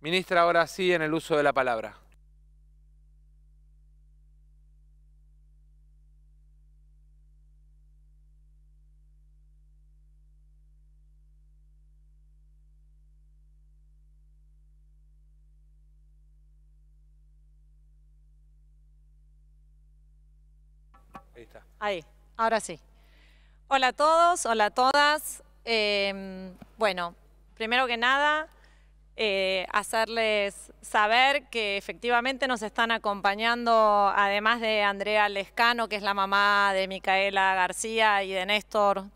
Ministra, ahora sí en el uso de la palabra. Ahí está. Ahí, ahora sí. Hola a todos, hola a todas. Eh, bueno, primero que nada, eh, hacerles saber que efectivamente nos están acompañando, además de Andrea Lescano, que es la mamá de Micaela García, y de Néstor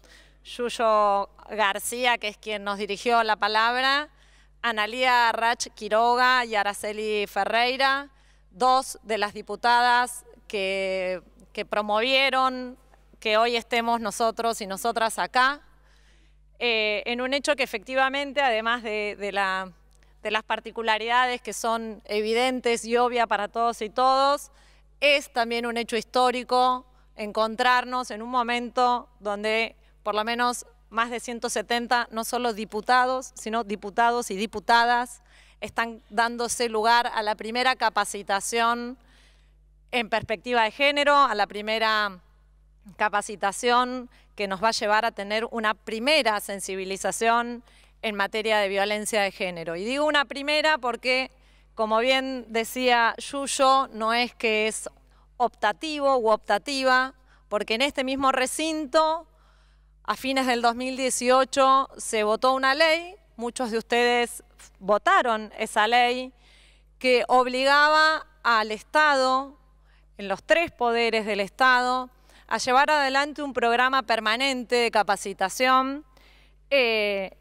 Yuyo García, que es quien nos dirigió la palabra, Analía Rach Quiroga y Araceli Ferreira, dos de las diputadas que promovieron que hoy estemos nosotros y nosotras acá, eh, en un hecho que efectivamente, además de, de, la, de las particularidades que son evidentes y obvias para todos y todos, es también un hecho histórico encontrarnos en un momento donde por lo menos más de 170, no solo diputados, sino diputados y diputadas, están dándose lugar a la primera capacitación en perspectiva de género, a la primera capacitación que nos va a llevar a tener una primera sensibilización en materia de violencia de género. Y digo una primera porque, como bien decía Yuyo, no es que es optativo u optativa, porque en este mismo recinto, a fines del 2018, se votó una ley, muchos de ustedes votaron esa ley, que obligaba al Estado en los tres poderes del Estado a llevar adelante un programa permanente de capacitación eh,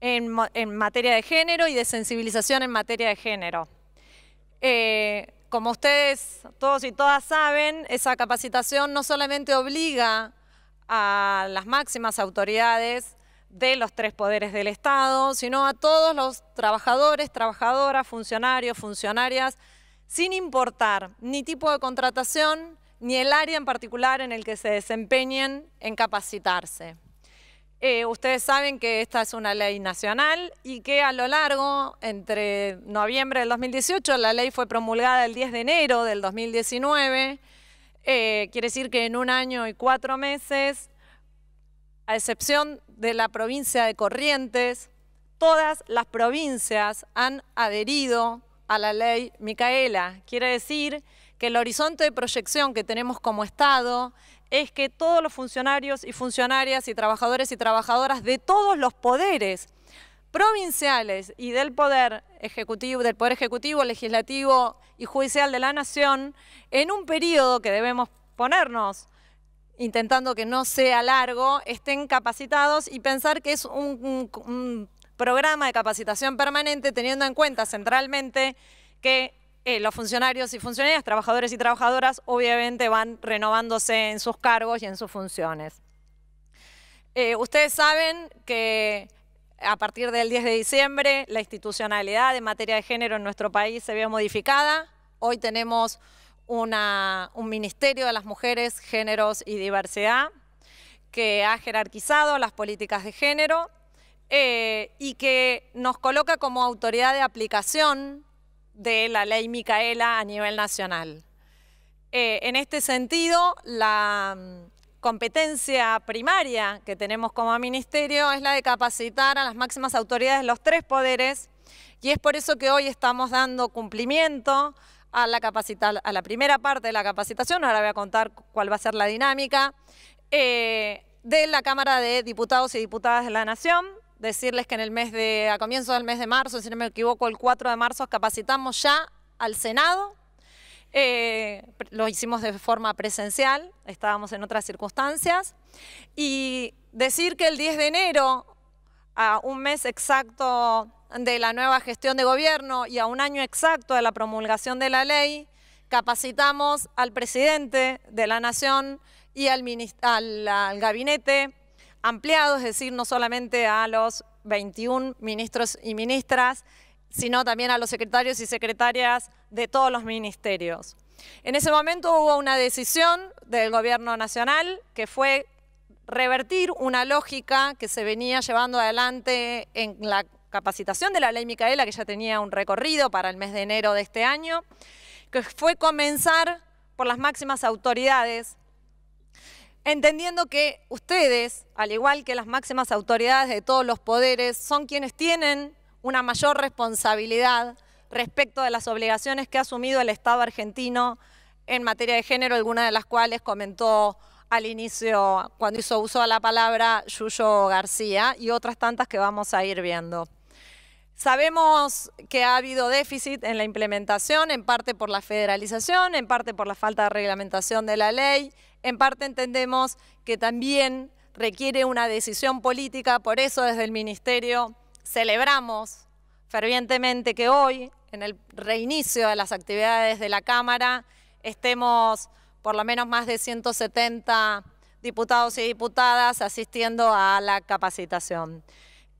en, en, materia de género y de sensibilización en materia de género. Eh, como ustedes todos y todas saben, esa capacitación no solamente obliga a las máximas autoridades de los tres poderes del Estado, sino a todos los trabajadores, trabajadoras, funcionarios, funcionarias sin importar ni tipo de contratación ni el área en particular en el que se desempeñen en capacitarse. Eh, ustedes saben que esta es una ley nacional y que a lo largo, entre noviembre del 2018, la ley fue promulgada el 10 de enero del 2019, eh, quiere decir que en un año y cuatro meses, a excepción de la provincia de Corrientes, todas las provincias han adherido a la ley Micaela. Quiere decir que el horizonte de proyección que tenemos como Estado es que todos los funcionarios y funcionarias y trabajadores y trabajadoras de todos los poderes provinciales y del poder ejecutivo, del poder ejecutivo, legislativo y judicial de la nación, en un periodo que debemos ponernos intentando que no sea largo, estén capacitados y pensar que es un, un, un programa de capacitación permanente teniendo en cuenta centralmente que eh, los funcionarios y funcionarias, trabajadores y trabajadoras, obviamente van renovándose en sus cargos y en sus funciones. Eh, ustedes saben que a partir del 10 de diciembre la institucionalidad en materia de género en nuestro país se vio modificada. Hoy tenemos un Ministerio de las Mujeres, Géneros y Diversidad que ha jerarquizado las políticas de género eh, y que nos coloca como autoridad de aplicación de la ley Micaela a nivel nacional. Eh, en este sentido, la mm, competencia primaria que tenemos como ministerio es la de capacitar a las máximas autoridades de los tres poderes y es por eso que hoy estamos dando cumplimiento a la, a la primera parte de la capacitación, ahora voy a contar cuál va a ser la dinámica, eh, de la Cámara de Diputados y Diputadas de la Nación, decirles que en el mes de, a comienzos del mes de marzo, si no me equivoco, el 4 de marzo capacitamos ya al Senado. Eh, lo hicimos de forma presencial, estábamos en otras circunstancias. Y decir que el 10 de enero, a un mes exacto de la nueva gestión de gobierno y a un año exacto de la promulgación de la ley, capacitamos al presidente de la Nación y al, al, al gabinete ampliado, es decir, no solamente a los 21 ministros y ministras, sino también a los secretarios y secretarias de todos los ministerios. En ese momento hubo una decisión del gobierno nacional que fue revertir una lógica que se venía llevando adelante en la capacitación de la ley Micaela, que ya tenía un recorrido para el mes de enero de este año, que fue comenzar por las máximas autoridades, entendiendo que ustedes, al igual que las máximas autoridades de todos los poderes, son quienes tienen una mayor responsabilidad respecto de las obligaciones que ha asumido el Estado argentino en materia de género, algunas de las cuales comentó al inicio, cuando hizo uso de la palabra Yuyo García, y otras tantas que vamos a ir viendo. Sabemos que ha habido déficit en la implementación, en parte por la federalización, en parte por la falta de reglamentación de la ley, en parte entendemos que también requiere una decisión política, por eso desde el Ministerio celebramos fervientemente que hoy, en el reinicio de las actividades de la Cámara, estemos por lo menos más de 170 diputados y diputadas asistiendo a la capacitación.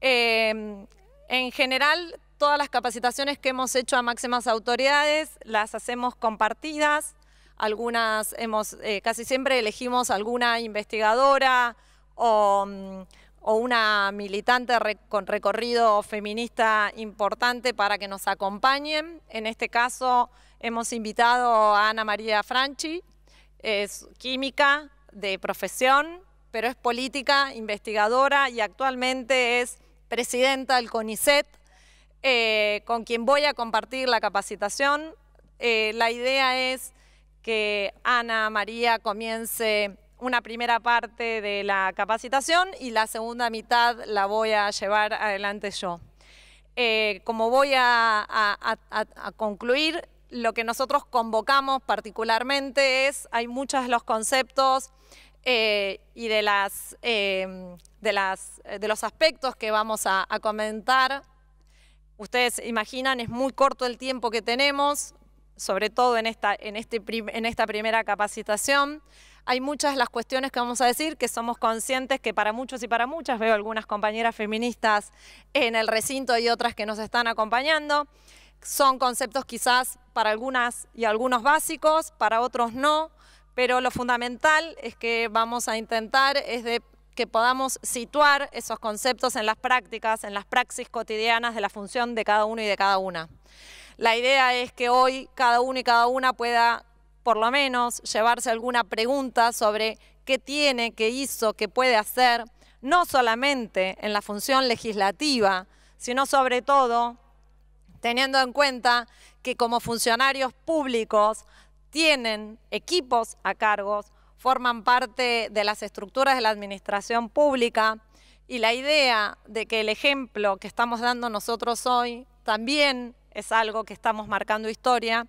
Eh, en general, todas las capacitaciones que hemos hecho a máximas autoridades las hacemos compartidas, algunas hemos, eh, casi siempre elegimos alguna investigadora o, mm, o una militante con recorrido feminista importante para que nos acompañen. En este caso hemos invitado a Ana María Franchi, es química de profesión, pero es política, investigadora y actualmente es presidenta del CONICET, eh, con quien voy a compartir la capacitación. Eh, la idea es que Ana María comience una primera parte de la capacitación y la segunda mitad la voy a llevar adelante yo. Eh, como voy a, concluir, lo que nosotros convocamos particularmente es, hay muchos de los conceptos eh, y de, las, eh, de, las, de los aspectos que vamos a, comentar. Ustedes imaginan, es muy corto el tiempo que tenemos, sobre todo en esta, en, este, en esta primera capacitación. Hay muchas las cuestiones que vamos a decir que somos conscientes que para muchos y para muchas, veo algunas compañeras feministas en el recinto y otras que nos están acompañando, son conceptos quizás para algunas y algunos básicos, para otros no, pero lo fundamental es que vamos a intentar es que podamos situar esos conceptos en las prácticas, en las praxis cotidianas de la función de cada uno y de cada una. La idea es que hoy cada uno y cada una pueda por lo menos llevarse alguna pregunta sobre qué tiene, qué hizo, qué puede hacer, no solamente en la función legislativa, sino sobre todo teniendo en cuenta que como funcionarios públicos tienen equipos a cargo, forman parte de las estructuras de la administración pública y la idea de que el ejemplo que estamos dando nosotros hoy también es algo que estamos marcando historia,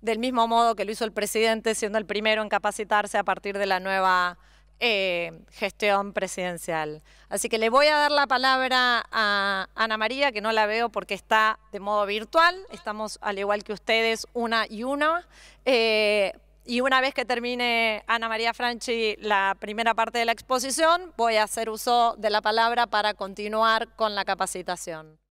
del mismo modo que lo hizo el presidente siendo el primero en capacitarse a partir de la nueva eh, gestión presidencial. Así que le voy a dar la palabra a Ana María, que no la veo porque está de modo virtual. Estamos, al igual que ustedes, una y una. Eh, y una vez que termine Ana María Franchi la primera parte de la exposición, voy a hacer uso de la palabra para continuar con la capacitación.